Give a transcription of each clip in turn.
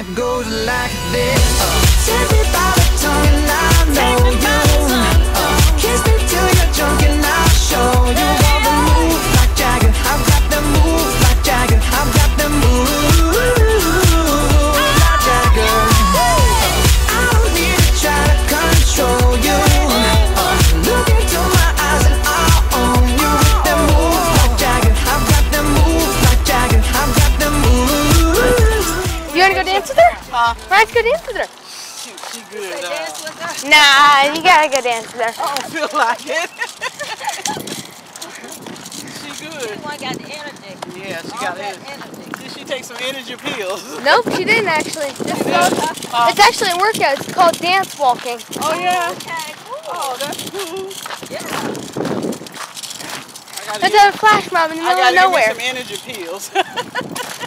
it goes like this. Uh, oh. Tip me by the tongue, and I know you. Let's go dance with her. She, she good. Say Uh, dance with her. Nah, you gotta go dance with her. I don't feel like it. she She good. the one got the energy. Yeah, she All got that it. energy. Did she take some energy pills? Nope, she didn't actually. It's, called, Uh, it's actually a workout. It's called dance walking. oh yeah. Okay, cool. Oh, that's cool. Yeah. I gotta That's get, a flash mob in the middle of gotta give me some energy pills.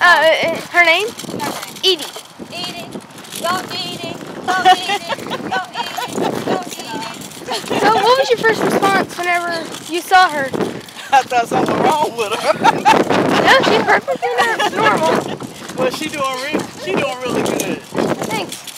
Uh, uh, her name? Edie. Edie. Go Edie. Go Edie. Go Edie. Go Edie. So what was your first response whenever you saw her? I thought something wrong with her. no, she's perfectly normal. Well, she doing re she doing really good. Thanks.